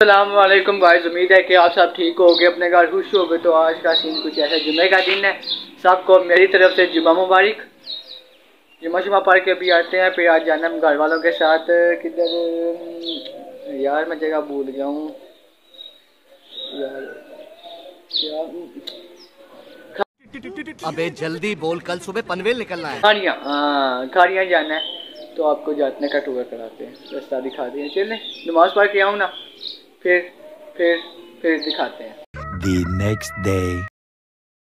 السلام علیکم بھائی امید ہے کہ آپ سب ٹھیک ہو گئے اپنے گھر خوش ہو گئے۔ تو آج کا سین کچھ ایسا جمعہ کا دن ہے۔ سب کو میری طرف سے جمعہ مبارک۔ جمعہ شمعہ پڑھ کے بھی آتے ہیں پھر آج جانا ہم گھر والوں کے ساتھ۔ کدھر؟ یار میں جگہ بھول گیا ہوں۔ یار ابے جلدی بول کل صبح پنویل نکلنا ہے۔ کھاڑیاں ہاں کھاڑیاں جانا ہے۔ تو آپ کو جانے کا ٹور کراتے ہیں۔ رستہ دکھا دیں چلیں۔ نماز پڑھ کے آؤں نا۔ پھر پھر پھر دکھاتے ہیں۔ دی نیکسٹ ڈے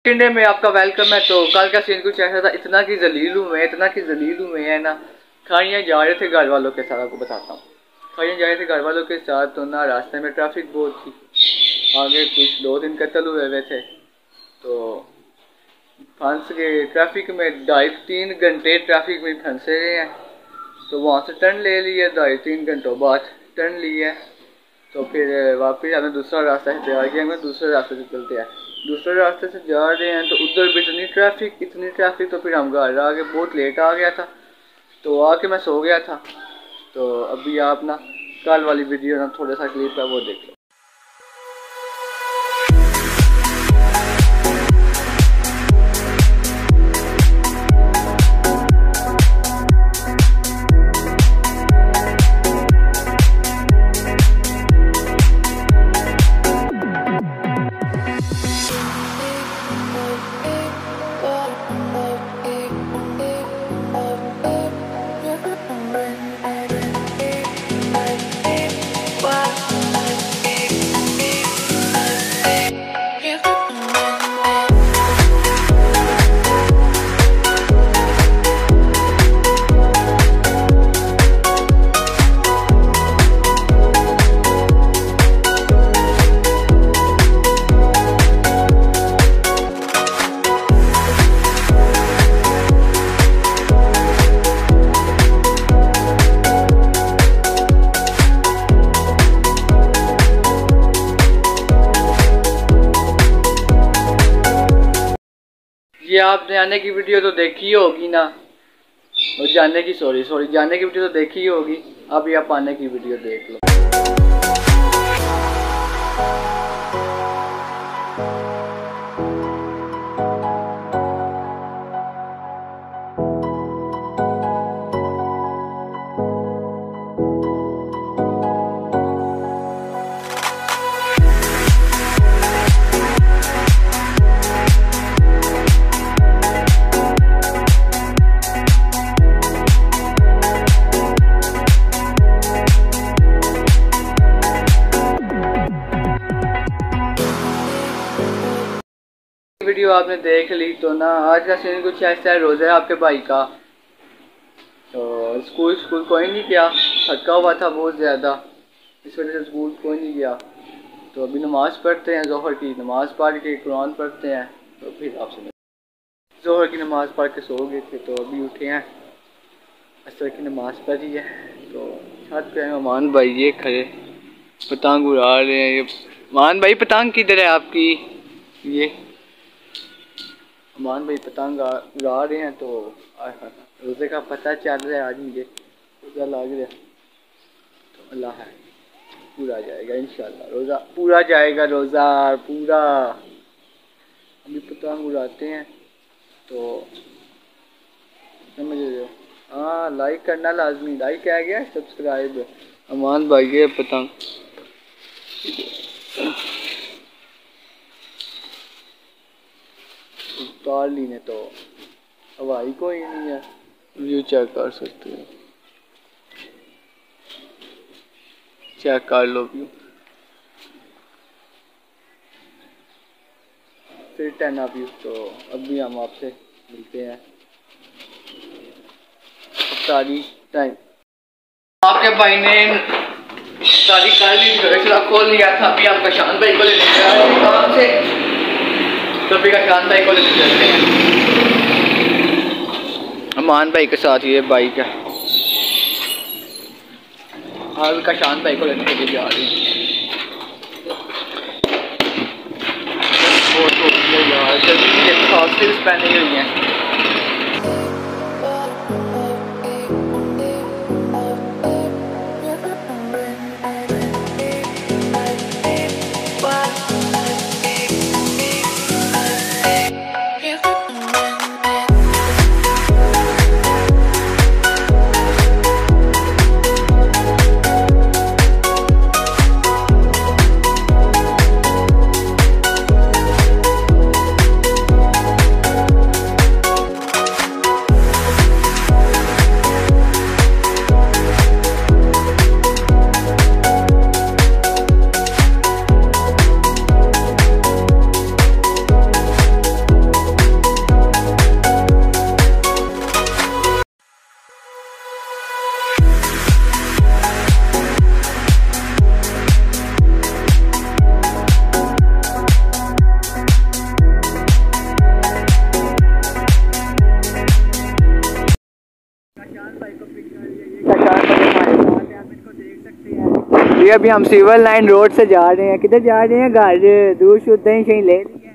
کنڈے میں آپ کا ویلکم ہے تو کل کا سین کچھ ایسا تھا اتنا کی ذلیل ہوں میں اتنا کی ذلیل ہوں میں ہے نا؟ کھاڑیاں جا رہے تھے گھر والوں کے ساتھ آپ کو بتاتا ہوں۔ کھاڑیاں جا رہے تھے گھر والوں کے ساتھ تو نا راستے میں ٹریفک بہت تھی۔ آگے کچھ دو دن قتل ہوئے ہوئے تھے۔ تو پھنس گئے۔ ٹریفک میں ڈھائی تین گھنٹے ٹریفک میں پھنسے رہے ہیں۔ تو وہاں سے ٹرن لے لیے ڈھائی تین گھنٹوں بعد ٹرن لیے تو پھر واپس ہمیں دوسرا راستہ اختیار کیا ہمیں دوسرے راستے سے چلتے ہیں۔ دوسرے راستے سے جا رہے ہیں تو ادھر بھی اتنی ٹریفک اتنی ٹریفک تو پھر ہم گھر آ گئے۔ بہت لیٹ آ گیا تھا۔ تو آ کے میں سو گیا تھا۔ تو ابھی آپ نا کل والی ویڈیو نا تھوڑا سا کلپ ہے وہ دیکھ لو۔ یہ آپ نے آنے کی ویڈیو تو دیکھی ہوگی نا۔ اور جانے کی سوری سوری جانے کی ویڈیو تو دیکھی ہی ہوگی ابھی آپ آنے کی ویڈیو دیکھ لو۔ ویڈیو آپ نے دیکھ لی تو نا آج کا سین کچھ ایسا ہے روزہ ہے آپ کے بھائی کا۔ تو اسکول اسکول کوئی نہیں گیا۔ تھکا ہوا تھا بہت زیادہ۔ اس وجہ سے اسکول کوئی نہیں گیا۔ تو ابھی نماز پڑھتے ہیں، ظہر کی نماز پڑھ کے قرآن پڑھتے ہیں۔ تو پھر آپ سے ظہر کی نماز پڑھ کے سو گئے تھے تو ابھی اٹھے ہیں۔ اثر کی نماز پڑھی ہے۔ تو چھت پہ امان بھائی یہ کھڑے۔ پتنگ اڑا رہے ہیں۔ یہ امان بھائی، پتنگ کدھر ہے آپ کی؟ یہ۔ امان بھائی پتنگ اڑا رہے ہیں تو روزے کا پتہ چل رہا ہے آج مجھے۔ روزہ لگ رہا ہے۔ تو اللہ ہے۔ پورا جائے گا انشاءاللہ۔ روزہ پورا جائے گا روزہ، پورا۔ ابھی پتنگ اڑاتے ہیں۔ تو سمجھ رہے ہو؟ ہاں لائک کرنا لازمی۔ لائک کیا گیا؟ سبسکرائب امان بھائی پتنگ۔ اتار لی نے تو ہوائی کوئی نہیں ہے۔ ویو چیک کر سکتے ہیں چیک کر لو ویو پھر ٹین آپ ویو تو اب بھی ہم آپ سے ملتے ہیں۔ افطاری ٹائم آپ کے بھائی نے افطاری کر لی گھر کھول لیا تھا۔ ابھی آپ کا شان بھائی کو لے لیا کام کا شان بھائی کو لے چلتے ہیں امان بھائی کے ساتھ یہ بائک ہے۔ حال کا شان بھائی کو لینے کے لیے جا رہی ہیں۔ بہت ہوتی یار۔ جلدی خاص پہنی ہوئی ہیں۔ ہیں ابھی ہم سیول لائن روڈ سے جا رہے ہیں۔ کدھر جا رہے ہیں؟ گھر۔ دور شدھ دہیں شہیں لے لی ہیں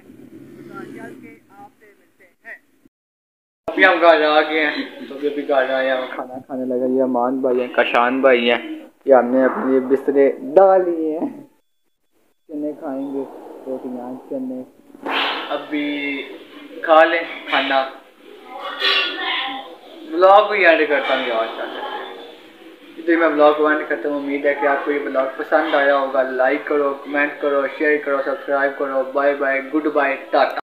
ابھی ہم گھر آ گئے ہیں۔ تو ابھی ابھی گھر آئے ہیں۔ ہم کھانا کھانے لگے یہ امان بھائی ہیں، کشان بھائی ہیں۔ یہ ہم نے اپنے بسترے ڈال لیے ہیں۔ چنے کھائیں گے روٹیاں چنے۔ ابھی کھا لیں کھانا۔ بلاگ کو اینڈ کرتا ہوں آج۔ یار ادھر میں بلاگ کو کرتا ہوں. امید ہے کہ آپ کو یہ بلاگ پسند آیا ہوگا. لائک کرو کمنٹ کرو شیئر کرو سبسکرائب کرو. Bye bye good bye tata